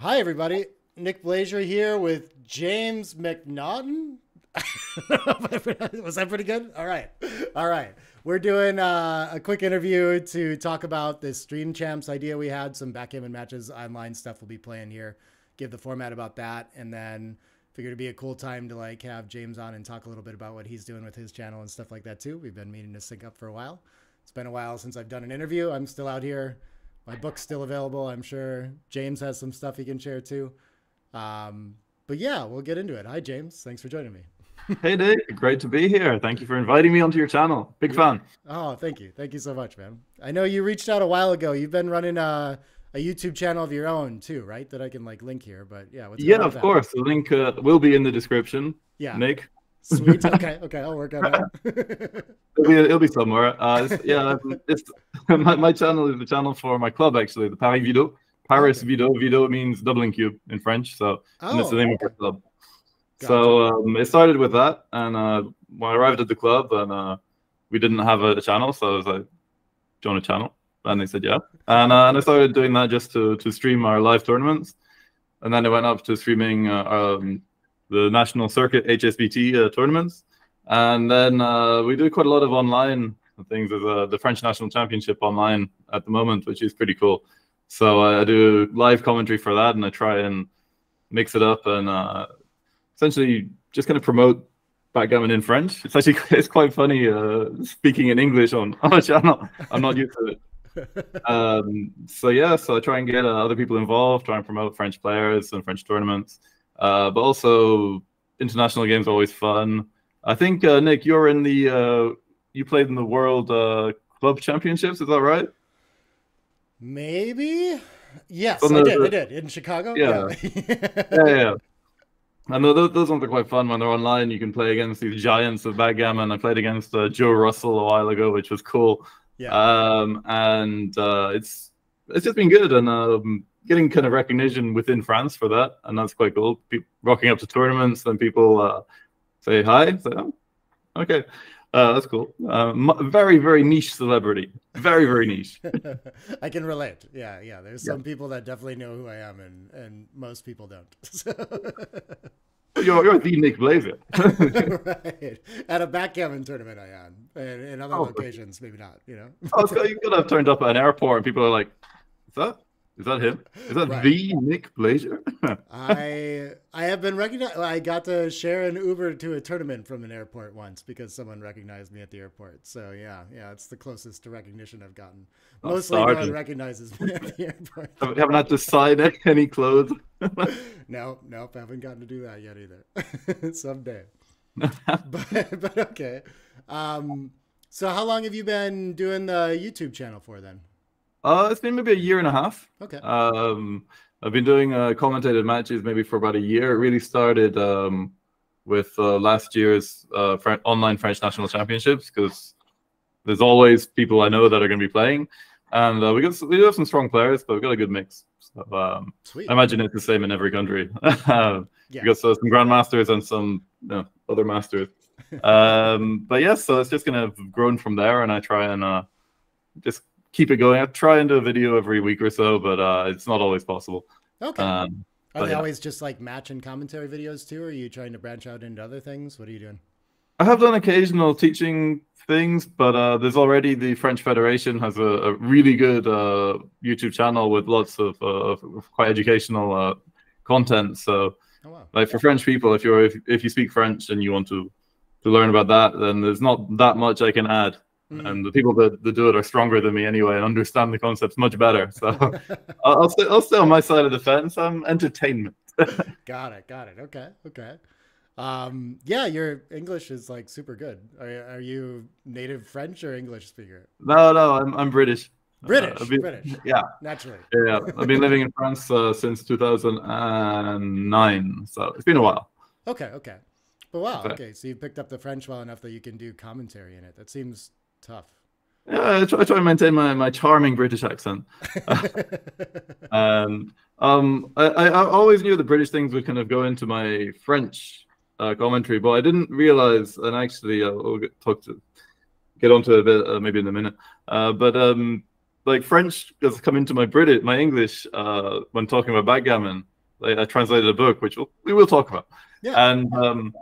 Hi, everybody. Nick Blasier here with James MacNaughtan. Was that pretty good? All right. All right. We're doing uh, a quick interview to talk about this Stream Champs idea we had. Some backgammon matches, online stuff we'll be playing here. Give the format about that. And then figured it'd be a cool time to like have James on and talk a little bit about what he's doing with his channel and stuff like that too. We've been meaning to sync up for a while. It's been a while since I've done an interview. I'm still out here. My book's still available. I'm sure James has some stuff he can share too. Um, but yeah, we'll get into it. Hi, James. Thanks for joining me. hey, Nick. Great to be here. Thank you for inviting me onto your channel. Big fan. Oh, thank you. Thank you so much, man. I know you reached out a while ago. You've been running a, a YouTube channel of your own too, right? That I can like link here. But yeah, yeah, of that? course. The link uh, will be in the description. Yeah, Nick. Sweet. Okay. Okay. I'll work on that. it'll, be, it'll be somewhere. Uh, it's, yeah, it's my, my channel is the channel for my club actually, the Paris Videau. Paris okay. Videau. Videau means doubling cube in French, so oh, and it's the name okay. of our club. Gotcha. So um, it started with that, and uh, when I arrived at the club, and uh, we didn't have a, a, channel, so I was like, "Join a channel," and they said, "Yeah," and uh, and I started doing that just to to stream our live tournaments, and then it went up to streaming uh, um, the national circuit HSBT uh, tournaments, and then uh, we do quite a lot of online things. There's uh, the French national championship online at the moment, which is pretty cool. So I do live commentary for that, and I try and mix it up and uh, essentially just kind of promote backgammon in French. It's actually it's quite funny uh, speaking in English on on a channel. I'm not used to it. Um, so yeah, so I try and get uh, other people involved, try and promote French players and French tournaments. Uh, but also international games are always fun. I think uh, Nick, you're in the uh, you played in the World uh, Club Championships. Is that right? Maybe. Yes, I did. I did in Chicago. Yeah, yeah, yeah. yeah. I know those, those ones are quite fun when they're online. You can play against these giants of backgammon. I played against uh, Joe Russell a while ago, which was cool. Yeah. Um, and uh, it's it's just been good, and um, getting kind of recognition within France for that, and that's quite cool. People rocking up to tournaments, then people uh, say hi. Say, oh, okay, uh, that's cool. Uh, very, very niche celebrity. Very, very niche. I can relate. Yeah, yeah. There's yeah. some people that definitely know who I am, and and most people don't. you're, you're the Nick Blasier. right. At a backgammon tournament, I am. And in other oh, locations, maybe not. You know. oh, you could have turned up at an airport, and people are like, "Is that is that him? Is that right. the Nick Blasier? I I have been recognized. I got to share an Uber to a tournament from an airport once because someone recognized me at the airport. So yeah, yeah, it's the closest to recognition I've gotten. Oh, Mostly, no one recognizes me at the airport. I haven't had to sign any clothes. no, nope, I haven't gotten to do that yet either. Someday. but but okay. Um, so how long have you been doing the YouTube channel for then? Uh, it's been maybe a year and a half. Okay. Um, I've been doing uh, commentated matches maybe for about a year. It really started um, with uh, last year's uh, online French national championships because there's always people I know that are going to be playing, and uh, we got we do have some strong players, but we've got a good mix. So, um, Sweet. I imagine it's the same in every country. yeah. We got uh, some grandmasters and some you know, other masters. um, but yes, yeah, so it's just going to have grown from there, and I try and uh, just keep it going. I try and do a video every week or so, but uh, it's not always possible. Okay. Um, are they yeah. always just like match and commentary videos too? Or are you trying to branch out into other things? What are you doing? I have done occasional teaching things, but uh, there's already the French Federation has a, a really good uh, YouTube channel with lots of, uh, of quite educational uh, content. So, oh, wow. like for French people, if you're if, if you speak French and you want to to learn about that, then there's not that much I can add. Mm. And the people that, that do it are stronger than me anyway and understand the concepts much better. So I'll, I'll, stay, I'll stay on my side of the fence. I'm entertainment. got it. Got it. Okay. Okay. Um, yeah, your English is like super good. Are, are you native French or English speaker? No, no, I'm, I'm British. British, uh, been, British. Yeah, naturally. Yeah, I've been living in France uh, since 2009, so it's been a while. Okay, okay, but wow, okay. So you picked up the French well enough that you can do commentary in it. That seems tough. Yeah, I try, I try to maintain my, my charming British accent. um, um, I, I always knew the British things would kind of go into my French uh, commentary, but I didn't realize, and actually, uh, we'll get, talk to get onto a bit uh, maybe in a minute. Uh, but um, like French has come into my British, my English uh, when talking about backgammon. I, I translated a book, which we'll, we will talk about. Yeah. And um,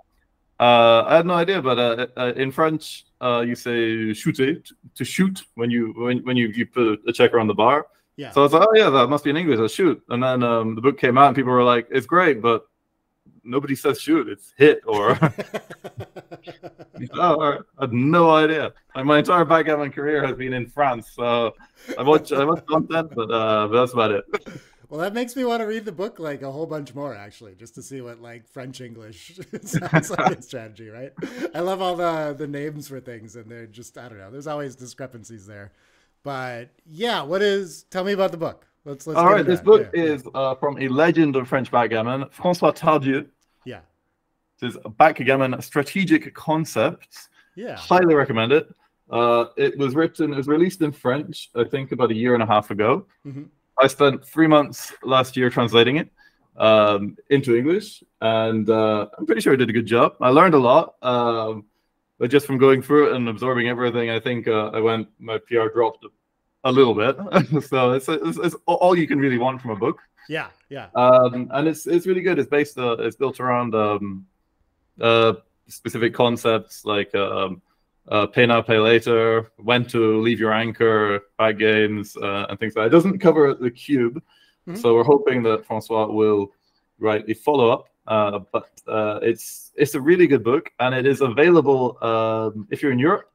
uh, I had no idea, but uh, uh, in French, uh, you say shooter to shoot when you when, when you, you put a checker on the bar. Yeah. So I was like, oh yeah, that must be in English. I shoot. And then um, the book came out, and people were like, it's great, but nobody says shoot. It's hit or. oh, I had no idea. Like my entire backgammon career has been in France, so I watch I watch content, but uh, but that's about it. Well, that makes me want to read the book like a whole bunch more, actually, just to see what like French English sounds like a strategy, right? I love all the the names for things, and they're just I don't know. There's always discrepancies there, but yeah. What is? Tell me about the book. Let's let's. All right, this that. book yeah. is uh, from a legend of French backgammon, François Tardieu. Yeah. This is backgammon strategic concepts. Yeah. Highly recommend it. Uh, it was written, it was released in French, I think, about a year and a half ago. Mm-hmm. I spent three months last year translating it um, into English, and uh, I'm pretty sure I did a good job. I learned a lot, um, but just from going through it and absorbing everything, I think uh, I went my PR dropped a little bit. so it's, it's, it's, all you can really want from a book. Yeah, yeah. Um, and it's it's really good. It's based uh, it's built around um, uh, specific concepts like um, uh, pay now, pay later, when to leave your anchor, bag games, uh, and things like that. It doesn't cover the cube, mm-hmm. so we're hoping that Francois will write a follow up. Uh, but uh, it's it's a really good book, and it is available um, if you're in Europe.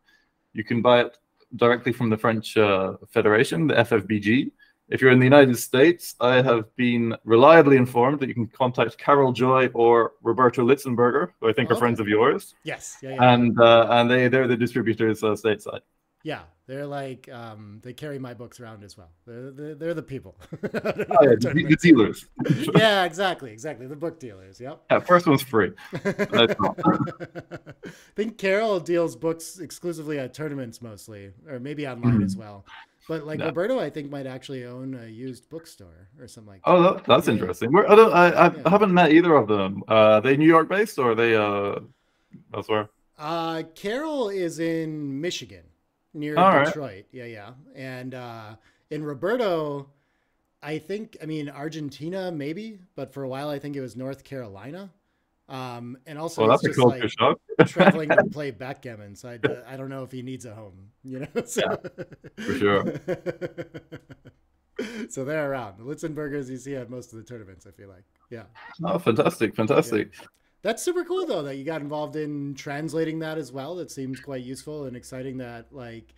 You can buy it directly from the French uh, Federation, the FFBG. If you're in the United States, I have been reliably informed that you can contact Carol Joy or Roberto Litzenberger, who I think oh, are okay. friends of yours. Yes, yeah, yeah. and uh, and they they're the distributors uh, stateside. Yeah, they're like um, they carry my books around as well. They're they're, they're the people. oh, yeah, the dealers. yeah, exactly, exactly. The book dealers. Yep. Yeah, first one's free. I think Carol deals books exclusively at tournaments mostly, or maybe online mm-hmm. as well. But like no. Roberto, I think might actually own a used bookstore or something like that. Oh, that, that's yeah. interesting. We're, I don't. I, I yeah. haven't met either of them. Uh, are they New York based or are they uh, elsewhere? Uh, Carol is in Michigan, near All Detroit. Right. Yeah, yeah. And uh, in Roberto, I think. I mean, Argentina maybe, but for a while I think it was North Carolina. Um, and also, well, that's a culture like shock. traveling to play backgammon, so I, I don't know if he needs a home, you know. So. Yeah, for sure. so they're around. The Litzenbergers you see at most of the tournaments. I feel like, yeah. Oh, fantastic, fantastic. Yeah. That's super cool though that you got involved in translating that as well. That seems quite useful and exciting. That like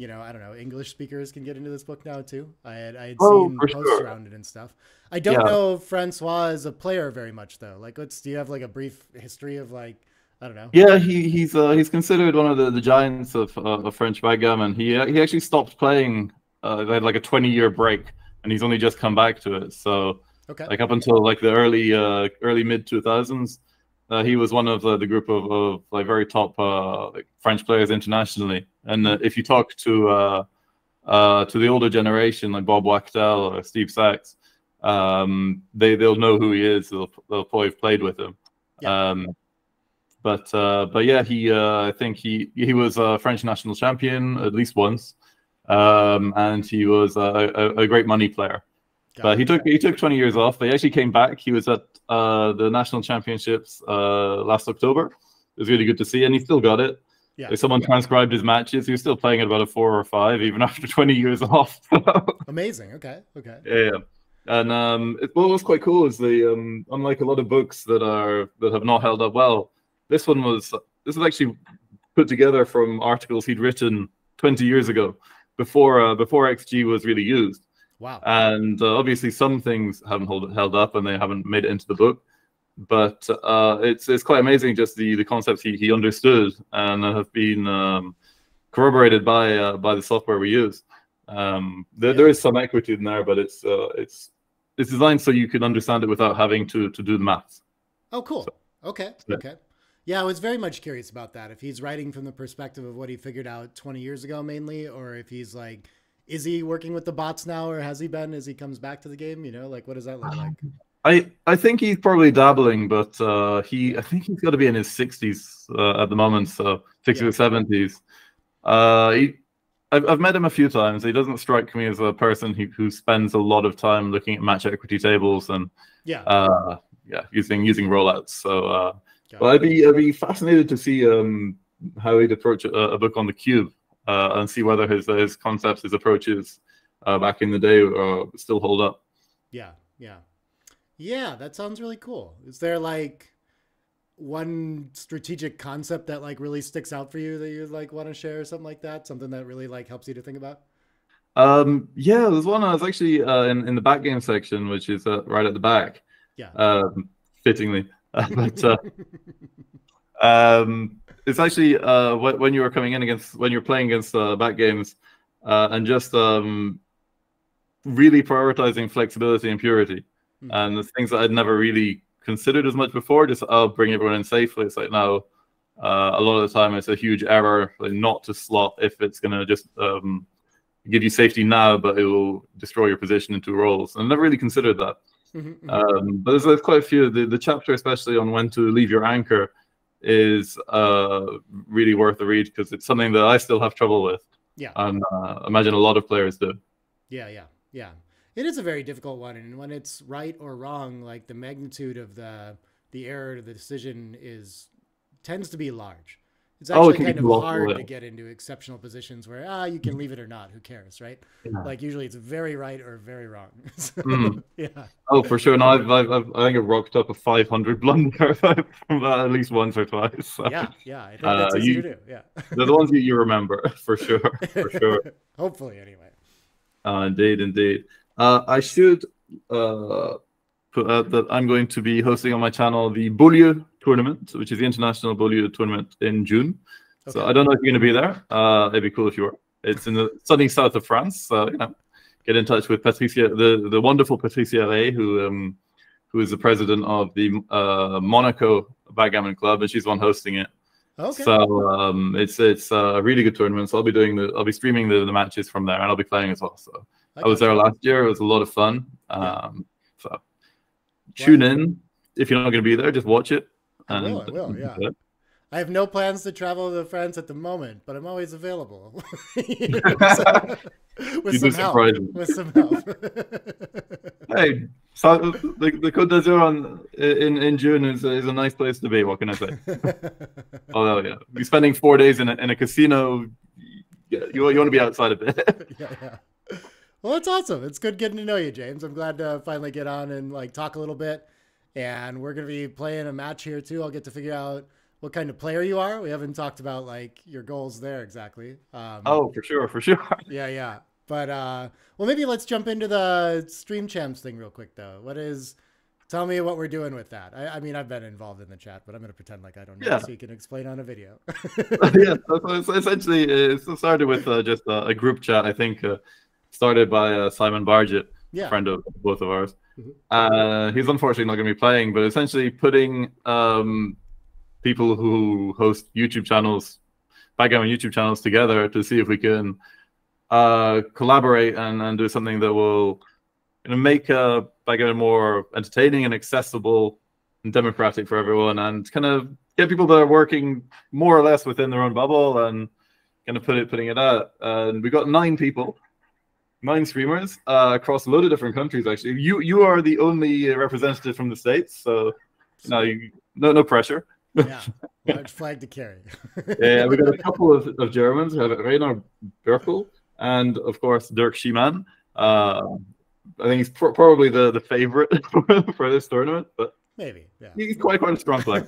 you know, I don't know, English speakers can get into this book now too. I had I had oh, seen posts sure. around it and stuff. I don't yeah. know Francois is a player very much though. Like, let's do you have like a brief history of like I don't know. Yeah, he he's uh, he's considered one of the, the giants of, uh, of French backgammon. He uh, he actually stopped playing. Uh, they had like a twenty year break, and he's only just come back to it. So okay, like up until like the early uh, early mid two thousands, uh, he was one of the, the group of, of like very top uh, like French players internationally. And uh, if you talk to uh, uh, to the older generation, like Bob Wachtel or Steve Sachs, um, they they'll know who he is. They'll they'll probably have played with him. Yeah. Um, but uh, but yeah, he I think he he was a French national champion at least once, um, and he was a, a, a great money player. Got but it. he took he took 20 years off. But he actually came back. He was at uh, the national championships uh, last October. It was really good to see, and he still got it. Yeah. Like someone yeah. transcribed his matches. He was still playing at about a four or five, even after 20 years off. Amazing. Okay. Okay. Yeah. And um, it, what was quite cool is the um, unlike a lot of books that are that have not held up well, this one was this was actually put together from articles he'd written 20 years ago, before uh, before XG was really used. Wow. And uh, obviously, some things haven't hold, held up and they haven't made it into the book. But uh, it's it's quite amazing just the, the concepts he, he understood and have been um, corroborated by uh, by the software we use. Um, there, yeah. there is some equity in there, but it's uh, it's it's designed so you can understand it without having to to do the maths. Oh, cool. So, okay. Yeah. Okay. Yeah, I was very much curious about that. If he's writing from the perspective of what he figured out 20 years ago, mainly, or if he's like is he working with the bots now, or has he been as he comes back to the game? You know, like what does that look like? I I think he's probably dabbling, but uh, he I think he's got to be in his sixties uh, at the moment, so sixties yeah. or seventies. Uh, he I've, I've met him a few times. He doesn't strike me as a person who, who spends a lot of time looking at match equity tables and yeah, uh, yeah, using using rollouts. So, uh, well, I'd be I'd be fascinated to see um, how he'd approach a, a book on the cube uh, and see whether his his concepts, his approaches uh, back in the day uh, still hold up. Yeah, yeah, yeah. That sounds really cool. Is there like one strategic concept that like really sticks out for you that you like want to share or something like that? Something that really like helps you to think about? Um, yeah, there's one I was actually uh, in in the back game section, which is uh, right at the back. Yeah. Um, fittingly, but uh, um, it's actually uh, when you were coming in against when you're playing against uh, back games, uh, and just um, really prioritizing flexibility and purity, mm-hmm. and the things that I'd never really considered as much before. Just I'll bring everyone in safely. It's like now, uh, a lot of the time it's a huge error like, not to slot if it's gonna just um, give you safety now, but it will destroy your position into rolls. And I never really considered that. Mm-hmm, mm-hmm. Um, but there's, there's, quite a few. The, the chapter, especially on when to leave your anchor, is uh, really worth the read because it's something that I still have trouble with. Yeah. And uh, imagine a lot of players do. Yeah, yeah, yeah. It is a very difficult one, and when it's right or wrong, like the magnitude of the the error to the decision is tends to be large. It's actually oh, kind of hard to get into exceptional positions where ah you can leave it or not, who cares, right? Yeah. Like usually it's very right or very wrong. so, mm. Yeah. Oh, for sure. No, I've, I've, I've, i think I've rocked up a 500 blunder from that at least once or twice. So. Yeah, yeah. I think that's uh, easy you, to do. Yeah. they're the ones that you remember for sure, for sure. Hopefully, anyway. Uh, indeed, indeed. Uh, I should uh, put out that I'm going to be hosting on my channel the Beaulieu tournament, which is the international Beaulieu tournament in June. Okay. So I don't know if you're going to be there. Uh, it'd be cool if you were. It's in the sunny south of France. So you know, get in touch with Patricia, the the wonderful Patricia Ray, who um, who is the president of the uh, Monaco Backgammon Club, and she's the one hosting it. Okay. So um, it's it's a really good tournament. So I'll be doing the I'll be streaming the, the matches from there, and I'll be playing as well. So I, I was there last year. It was a lot of fun. Um, yeah. So tune in if you're not going to be there. Just watch it. I um, will. I will. Yeah. I have no plans to travel to France at the moment, but I'm always available. so, with, some help, with some help. hey, so the, the Côte d'Azur in, in June is, is a nice place to be. What can I say? oh, yeah. You're spending four days in a, in a casino. Yeah, you, you want to be outside a bit. yeah, yeah. Well, it's awesome. It's good getting to know you, James. I'm glad to finally get on and like talk a little bit and we're going to be playing a match here too. I'll get to figure out what kind of player you are. We haven't talked about like your goals there exactly. Um, oh, for sure, for sure. Yeah, yeah. But uh, well, maybe let's jump into the stream champs thing real quick though. What is? Tell me what we're doing with that. I, I mean, I've been involved in the chat, but I'm going to pretend like I don't know, yeah. so you can explain on a video. yeah, so, so essentially, it started with uh, just a, a, group chat. I think uh, started by uh, Simon Bargett, yeah. friend of both of ours. Mm-hmm. Uh, he's unfortunately not going to be playing, but essentially putting um, people who host YouTube channels, backgammon YouTube channels together to see if we can uh, collaborate and, and do something that will you know, make uh, backgammon more entertaining and accessible and democratic for everyone, and kind of get people that are working more or less within their own bubble and kind of put it putting it out. And we got nine people nine streamers uh, across a load of different countries. Actually, you you are the only representative from the states, so no, you, no, no pressure. yeah, large flag to carry. yeah, we got a couple of, of Germans. We have Rainer Berkel and of course Dirk Schiemann. Uh, I think he's pr- probably the the favorite for this tournament, but maybe yeah. he's quite quite a strong player.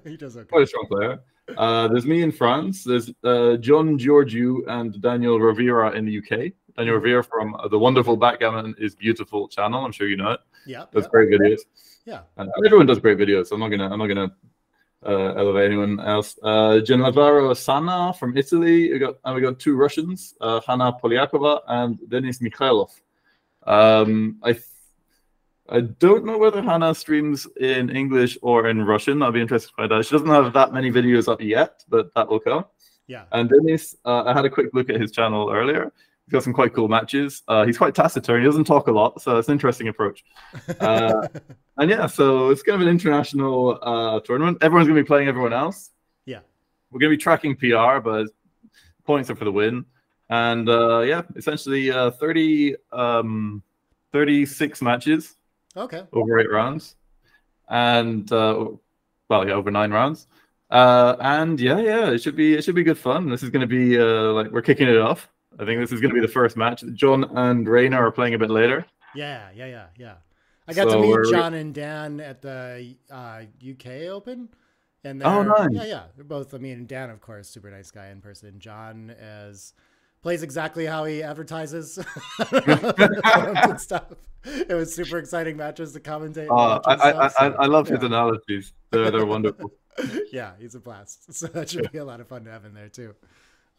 he does okay. Quite a strong player. Uh, there's me in France. There's uh, John Georgiou and Daniel Rivera in the UK. Daniel Revere from the wonderful Backgammon is Beautiful channel. I'm sure you know it. Yeah, does yeah. great videos. Yeah, and everyone does great videos. So I'm not gonna I'm not gonna uh, elevate anyone else. Uh, Gennaro Sana from Italy. We got and we got two Russians, uh, Hanna Polyakova and Denis Mikhaylov. Um, I I don't know whether Hannah streams in English or in Russian. I'll be interested to find out. She doesn't have that many videos up yet, but that will come. Yeah. And Denis, uh, I had a quick look at his channel earlier. He's got some quite cool matches. Uh, he's quite taciturn. He doesn't talk a lot, so it's an interesting approach. Uh, and yeah, so it's kind of an international uh, tournament. Everyone's going to be playing everyone else. Yeah. We're going to be tracking PR, but points are for the win. and uh, yeah, essentially uh, 30, um, 36 matches. Okay. Over eight rounds, and uh, well, yeah, over nine rounds. Uh, and yeah, yeah, it should be it should be good fun. This is going to be uh, like we're kicking it off. I think this is going to be the first match. John and Rainer are playing a bit later. Yeah, yeah, yeah, yeah. I got so to meet John and Dan at the uh, UK Open. And oh, nice. Yeah, yeah. They're both, I mean, Dan, of course, super nice guy in person. John as plays exactly how he advertises and stuff. It was super exciting matches to commentate. Uh, I, I, I, I, love yeah. his analogies. They're, they're wonderful. yeah, he's a blast. So that should be a lot of fun to have in there too.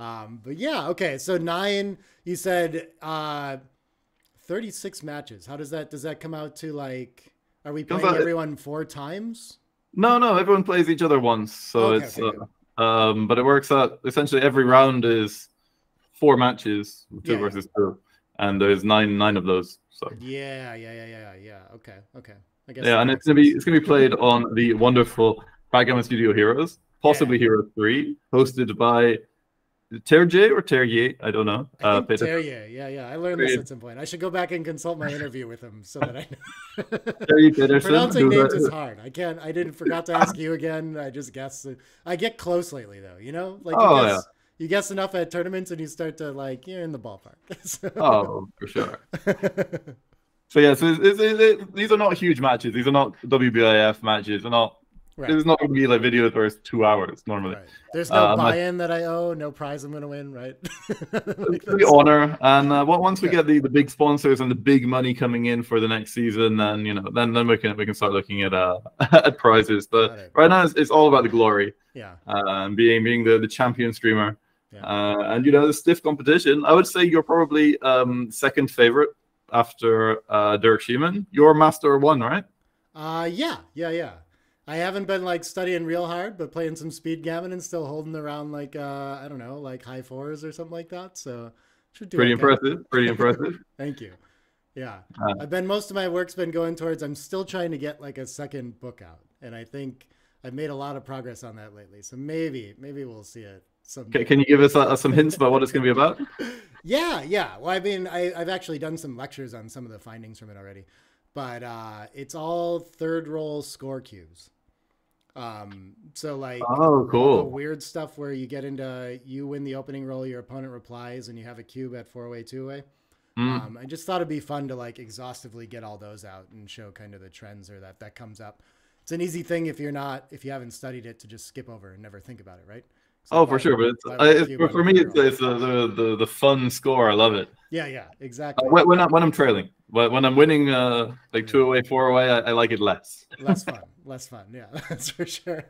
Um, but yeah, okay. So nine, you said uh, 36 matches. How does that, does that come out to like, are we playing everyone four times? No, no, everyone plays each other once. So okay, it's, okay. Uh, um, but it works out essentially every round is four matches, two yeah, versus yeah. two, and there's nine nine of those. So yeah, yeah, yeah, yeah, yeah. Okay, okay. I guess yeah, and it's gonna be it's gonna be played on the wonderful Backgammon Studio Heroes, possibly yeah. Hero Three, hosted by Terrier or Terrier, I don't know. Uh, Terrier, yeah, yeah. I learned this at some point. I should go back and consult my interview with him so that I know. Terrier Pronouncing names is hard. I can't. I didn't forgot to ask you again. I just guess. I get close lately, though. You know, like oh, guess, yeah you guess enough at tournaments and you start to like you're in the ballpark. so. Oh, for sure. so yeah, so it's, it's, it, these are not huge matches. These are not WBIF matches. They're not. Right. It's not going to be like video it's two hours normally. Right. There's no uh, buy-in that I owe, no prize I'm going to win, right? like the honor, and uh, once we yeah. get the, the big sponsors and the big money coming in for the next season, then you know, then then we can we can start looking at uh at prizes. But right now, it's, it's all about the glory. Yeah. Uh, being being the the champion streamer. Yeah. Uh, and you know, the stiff competition. I would say you're probably um, second favorite after uh, Dirk Schiemann. You're master one, right? Uh, yeah, yeah, yeah. I haven't been like studying real hard, but playing some speed gammon and still holding around like uh, I don't know, like high fours or something like that. So should do pretty okay. impressive. Pretty impressive. Thank you. Yeah, uh, I've been most of my work's been going towards. I'm still trying to get like a second book out, and I think I've made a lot of progress on that lately. So maybe, maybe we'll see it some... Can, you give us uh, some hints about what it's going to be about? yeah, yeah. Well, I mean, I, have actually done some lectures on some of the findings from it already, but uh, it's all third roll score cubes. Um, so like, oh, cool. weird stuff where you get into you win the opening roll, your opponent replies, and you have a cube at four way, two way. Mm. Um, I just thought it'd be fun to like exhaustively get all those out and show kind of the trends or that that comes up. It's an easy thing if you're not if you haven't studied it to just skip over and never think about it, right? Oh, for sure, but it's, uh, it's for, me, it's, it's the, the the fun score. I love it. Yeah, yeah, exactly. Uh, when, when, I, when I'm trailing, but when I'm winning, uh, like two away, four away, I, I like it less. less fun, less fun. Yeah, that's for sure.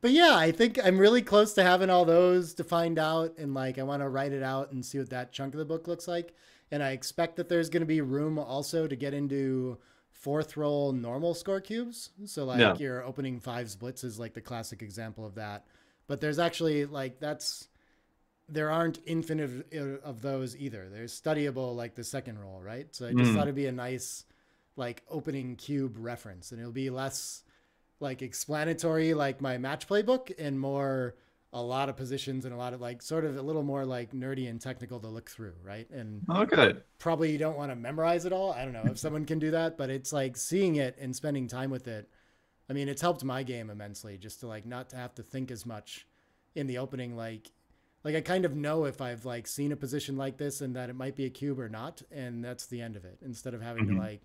But yeah, I think I'm really close to having all those to find out, and like I want to write it out and see what that chunk of the book looks like. And I expect that there's going to be room also to get into fourth roll normal score cubes. So like yeah. your opening five splits is like the classic example of that but there's actually like that's there aren't infinite of those either. There's studyable like the second roll, right? So I just mm. thought it'd be a nice like opening cube reference, and it'll be less like explanatory like my match playbook and more a lot of positions and a lot of like sort of a little more like nerdy and technical to look through, right? And okay, probably you don't want to memorize it all. I don't know if someone can do that, but it's like seeing it and spending time with it I mean, it's helped my game immensely just to like not to have to think as much in the opening. Like, like I kind of know if I've like seen a position like this and that it might be a cube or not, and that's the end of it. Instead of having mm-hmm. to like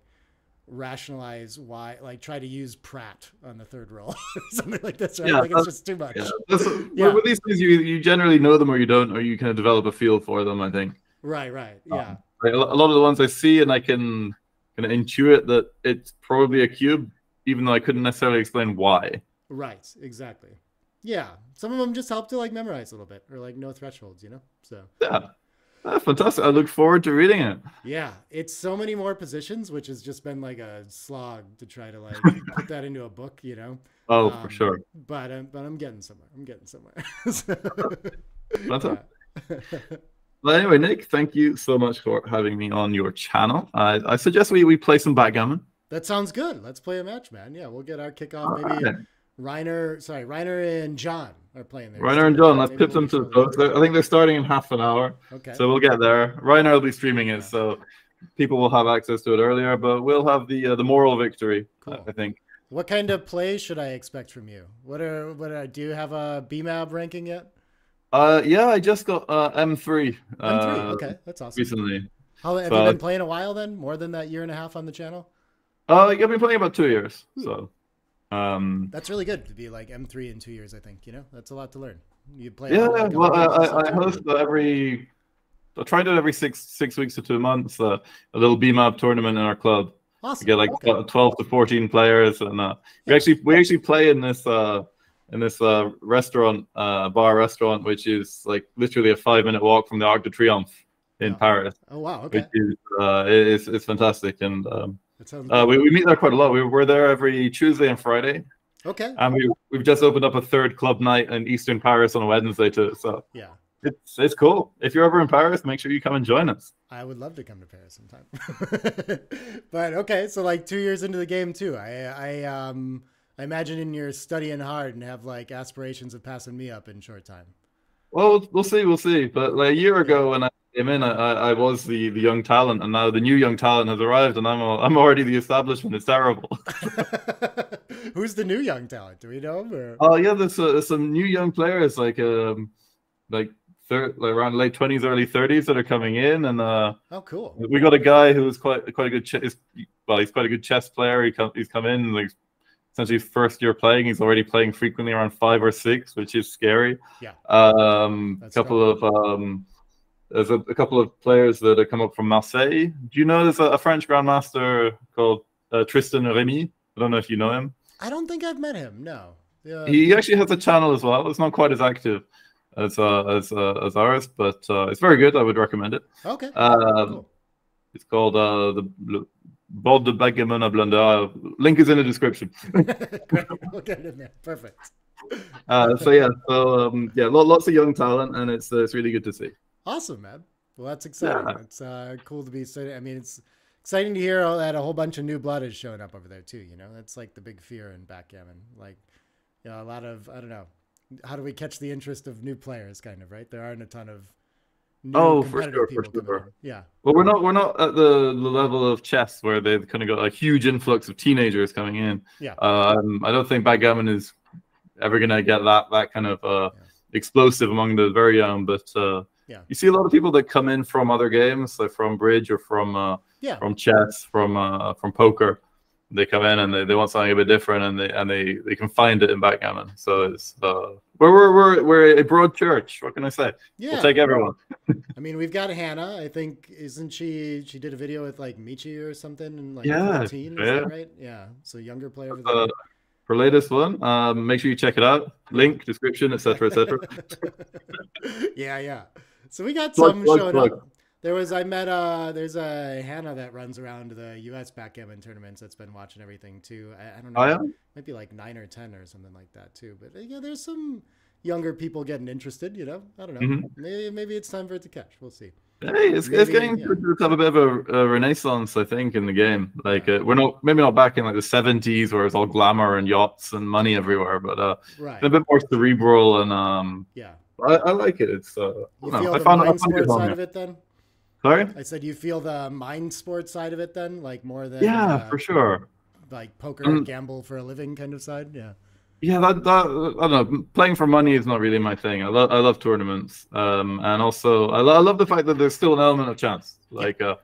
rationalize why, like try to use Pratt on the third roll, something like this. Right? Yeah, like it's just too much. Yeah, yeah. With these things, you you generally know them or you don't, or you kind of develop a feel for them. I think. Right. Right. Yeah. Um, a lot of the ones I see, and I can kind of intuit that it's probably a cube even though I couldn't necessarily explain why. Right, exactly. Yeah, some of them just help to like memorize a little bit or like know thresholds, you know. So yeah, that's fantastic. I look forward to reading it. Yeah, it's so many more positions, which has just been like a slog to try to like put that into a book, you know. Oh, um, for sure. But um, but I'm getting somewhere. I'm getting somewhere. so, well, anyway, Nick, thank you so much for having me on your channel. I, I suggest we, we play some backgammon. That sounds good. Let's play a match, man. Yeah, we'll get our kickoff maybe right. Rainer, sorry, Rainer and John are playing there. Rainer and John, let's pip them to the post. I think they're starting in half an hour. Okay. So we'll get there. Rainer will be streaming it, so people will have access to it earlier, but we'll have the uh, the moral victory, Cool. I think. What kind of plays should I expect from you? What are what are, do you have a BMAB ranking yet? Uh, yeah, I just got uh, M3. M3. uh, okay, that's awesome. Recently. How have you been playing a while then? More than that year and a half on the channel? Uh, I've been playing about two years, Hmm. so. Um, That's really good to be like M3 in two years. I think you know that's a lot to learn. You play. yeah, like, well, I, I, I at a time. host uh, every. I try to do it every six six weeks to two months. Uh, a little BMAB tournament in our club. We Awesome. get like Okay. twelve to fourteen players, and uh, we actually we actually play in this uh, in this uh, restaurant uh, bar restaurant, which is like literally a five minute walk from the Arc de Triomphe in Oh. Paris, Oh wow. Okay. which is uh, it's it's fantastic, and um, That sounds uh, we, we meet there quite a lot. We, we're there every Tuesday and Friday, okay. and we we've just opened up a third club night in Eastern Paris on a Wednesday too. So Yeah. it's it's cool. If you're ever in Paris, make sure you come and join us. I would love to come to Paris sometime. but okay, so like two years into the game too. I I um I imagine in you're studying hard and have like aspirations of passing me up in short time. Well, we'll see, we'll see. But like a year ago when I came in, I, I was the, the young talent, and now the new young talent has arrived, and I'm al- I'm already the establishment. It's terrible. Who's the new young talent? Do we know? Oh yeah, there's, uh, there's some new young players like um like thir- like around late twenties, early thirties that are coming in, and uh Oh, cool. we got a guy who's quite quite a good ch- is- well, he's quite a good chess player. He come, he's come in like essentially first year playing. He's already playing frequently around five or six, which is scary. Yeah. Um, a couple of um, there's a, a couple of players that have come up from Marseille. Do you know there's a, a French grandmaster called uh, Tristan Remy? I don't know if you know him. I don't think I've met him. No. Yeah. He actually has a channel as well. It's not quite as active as uh, as uh, as ours, but uh, it's very good. I would recommend it. okay. Um, cool. It's called uh, the Bord de Bagamon à Blunder. Link is in the description. Great. We'll it in. Perfect. Uh, so yeah, so um, yeah, lots of young talent, and it's uh, it's really good to see. Awesome, man. Well, that's exciting. Yeah. It's uh, cool to be. So, I mean, it's exciting to hear that a whole bunch of new blood is showing up over there too. You know, that's like the big fear in backgammon. Like, you know, a lot of I don't know. How do we catch the interest of new players? Kind of right. There aren't a ton of new Oh, for sure, for sure. Yeah. Well, we're not we're not at the, the level of chess where they've kind of got a huge influx of teenagers coming in. Yeah. Um, I don't think backgammon is ever gonna get that that kind of uh, Yeah. explosive among the very young. But uh, Yeah. you see a lot of people that come in from other games, like from bridge or from uh, Yeah. from chess, from uh, from poker. They come in and they, they want something a bit different, and they and they, they can find it in backgammon. So it's uh, we're, we're we're we're a broad church. What can I say? Yeah. We'll take everyone. I mean, we've got Hannah. I think isn't she? She did a video with like Michi or something in like Yeah, 14, is yeah. that right? Yeah. So younger player. over Uh, for latest one, um, make sure you check it out. Link, description, etc., etc. yeah, yeah. So we got Plug, some plug, showing plug. up. There was I met uh there's a Hannah that runs around the US backgammon tournaments that's been watching everything too. I, I don't know. Oh yeah, Might be like nine or ten or something like that too. But uh, yeah, there's some younger people getting interested, you know. I don't know. Mhm. Maybe maybe it's time for it to catch. We'll see. hey, it's, it's getting yeah. to have a bit of a, a renaissance, I think, in the game. Like uh, we're not maybe not back in like the '70s where it's all glamour and yachts and money everywhere, but uh, Right. a bit more cerebral and um, Yeah. I, I like it. It's uh, You feel I the found, mind sport side of it then? Sorry. I said you feel the mind sport side of it then, like more than Yeah, uh, for sure. like poker Um, and gamble for a living kind of side. Yeah. Yeah, that, that I don't know. Playing for money is not really my thing. I love I love tournaments, um, and also I, lo- I love the fact that there's still an element of chance. Like, uh,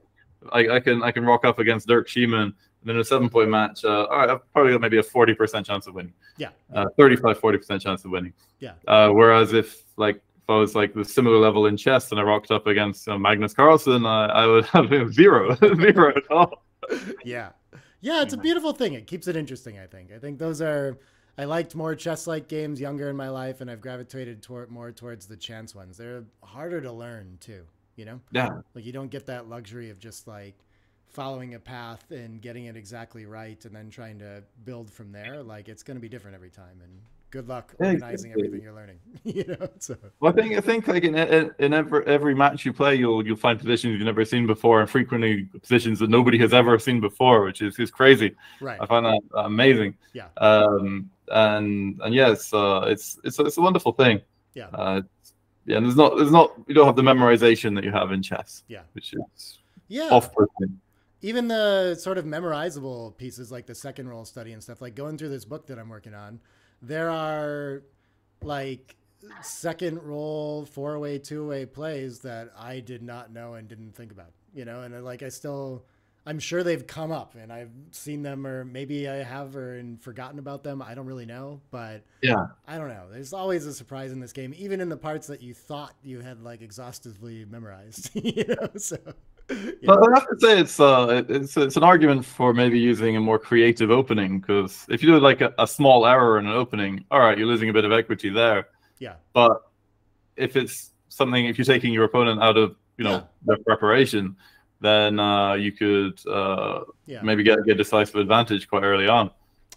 I, I can I can rock up against Dirk Schiemann, and in a seven point match, uh, all right, I've probably got maybe a forty percent chance of winning. Yeah. Uh, 35 40 percent chance of winning. Yeah. Uh, whereas if like if I was like the similar level in chess and I rocked up against uh, Magnus Carlsen, I, I would have zero zero at all. Yeah. Yeah, it's a beautiful thing. It keeps it interesting, I think. I think those are I liked more chess like games younger in my life and I've gravitated toward more towards the chance ones. They're harder to learn too, you know? Yeah. Like you don't get that luxury of just like following a path and getting it exactly right and then trying to build from there. Like it's going to be different every time and good luck Yeah, organizing exactly. everything you're learning, you know? So Well, I think I think like in in, in every every match you play, you'll you'll find positions you've never seen before, and frequently positions that nobody has ever seen before, which is is crazy. right. I find that amazing. Yeah. Um, and and yes, uh, it's it's it's a wonderful thing. Yeah. Uh, yeah, and there's not there's not you don't have the memorization that you have in chess. Yeah. Which is yeah. off-putting. Even the sort of memorizable pieces like the second roll study and stuff, like going through this book that I'm working on, there are like second roll four way two way plays that I did not know and didn't think about. You know, and uh, like I still I'm sure they've come up and I've seen them or maybe I have or and forgotten about them. I don't really know, but yeah, I don't know. There's always a surprise in this game, even in the parts that you thought you had like exhaustively memorized. you know, so. Yeah. I have to say it's uh it's it's an argument for maybe using a more creative opening because if you do like a, a small error in an opening, all right, you're losing a bit of equity there. Yeah. But if it's something, if you're taking your opponent out of you know yeah. their preparation, then uh, you could uh, yeah. maybe get get decisive advantage quite early on.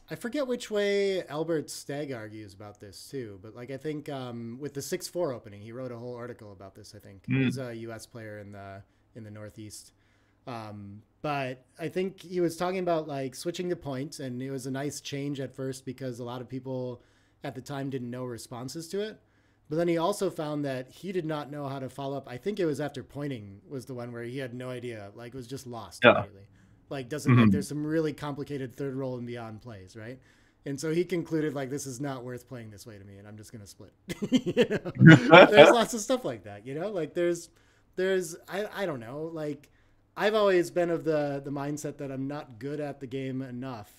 I forget which way Albert Steg argues about this too, but like I think um, with the six four opening, he wrote a whole article about this. I think mm. he's a U.S. player in the in the Northeast. Um, but I think he was talking about like switching the points, and it was a nice change at first because a lot of people at the time didn't know responses to it. But then he also found that he did not know how to follow up. I think it was after pointing was the one where he had no idea, like it was just lost yeah. immediately. Like doesn't mm-hmm. like there's some really complicated third roll and beyond plays, right? And so he concluded like this is not worth playing this way to me, and I'm just gonna split. there's lots of stuff like that, you know. Like there's there's I I don't know like I've always been of the the mindset that I'm not good at the game enough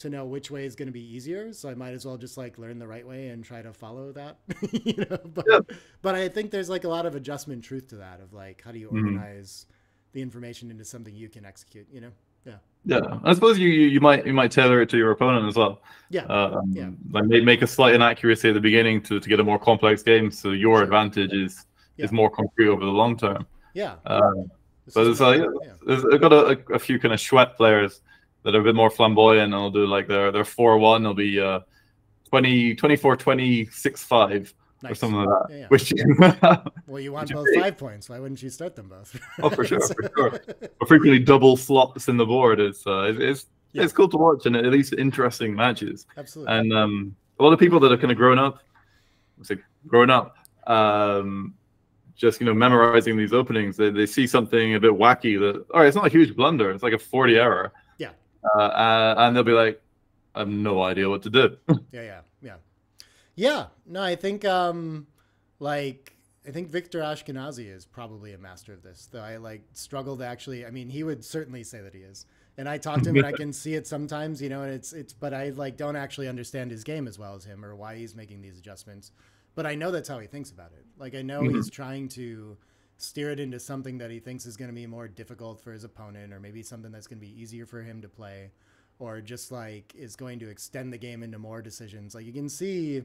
to know which way is going to be easier. So I might as well just like learn the right way and try to follow that. you know, but yeah. but I think there's like a lot of adjustment truth to that of like how do you mm-hmm. organize mm-hmm. the information into something you can execute. You know. Yeah. Yeah, I suppose you, you, you might you might tailor it to your opponent as well. Yeah. Um, yeah. Like make a slight inaccuracy at the beginning to, to get a more complex game, so your sure. advantage is yeah. is more concrete over the long term. Yeah. Um, but there's, uh, yeah, there's, I've got a, a, few kind of Chouette players that are a bit more flamboyant. And I'll do like their their four one. They'll be uh, 20, 24, 26, 5 nice. or something like that. Yeah, yeah. Which well, you want both five points. Why wouldn't you start them both? oh, for sure, for sure. But frequently double slots in the board is uh, it's it's, yeah. it's cool to watch and at least interesting matches. Absolutely. And um, a lot of people that are kind of grown up, like grown up, um, just you know memorizing these openings, they, they see something a bit wacky that all right, it's not a huge blunder, it's like a forty error. Yeah. Uh, uh, and they'll be like, I have no idea what to do. yeah, yeah, yeah, yeah. No, I think um, like I think Victor Ashkenazi is probably a master of this. Though I like struggle to actually. I mean, he would certainly say that he is. And I talk to him, and I can see it sometimes, you know. And it's it's, but I like don't actually understand his game as well as him, or why he's making these adjustments but I know that's how he thinks about it. Like I know mm-hmm. he's trying to steer it into something that he thinks is going to be more difficult for his opponent, or maybe something that's going to be easier for him to play, or just like is going to extend the game into more decisions. Like you can see,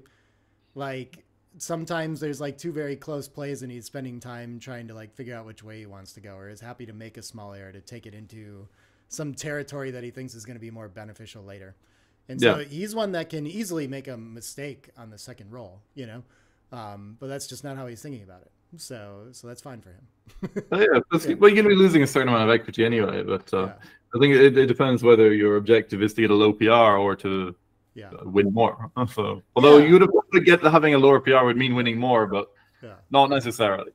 like sometimes there's like two very close plays and he's spending time trying to like figure out which way he wants to go or is happy to make a small error to take it into some territory that he thinks is going to be more beneficial later. And so yeah. he's one that can easily make a mistake on the second roll, you know. Um, but that's just not how he's thinking about it. So, so that's fine for him. oh, yeah, yeah, well, you're going to be losing a certain amount of equity anyway. But uh, yeah. I think it, it, depends whether your objective is to get a low PR or to yeah. uh, win more. So, although you would have get that having a lower PR would mean winning more, but not necessarily.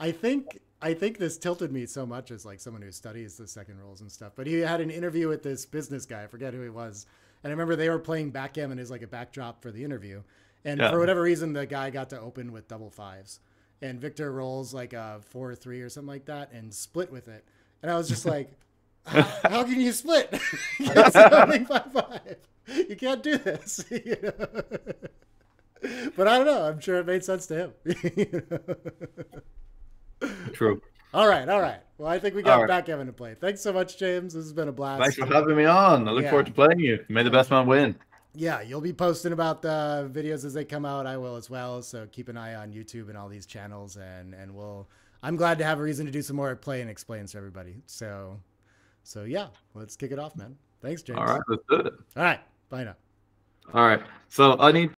I think I think this tilted me so much as like someone who studies the second rolls and stuff. But he had an interview with this business guy. I forget who he was and I remember they were playing backgammon as like a backdrop for the interview. And yeah. for whatever reason, the guy got to open with double fives. And Victor rolls like a four or three or something like that and split with it. And I was just like, how, can you split? you five, five. You can't do this. you know? But I don't know. I'm sure it made sense to him. True. All right, all right. Well, I think we got right. backgammon to play. Thanks so much, James. This has been a blast. Thanks for having me on. I look yeah. forward to playing you. May the best man win. Yeah, you'll be posting about the videos as they come out. I will as well. So keep an eye on YouTube and all these channels, and and we'll. I'm glad to have a reason to do some more play and explains to everybody. So, so yeah, let's kick it off, man. Thanks, James. All right, let's do it. All right, bye now. All right, so I need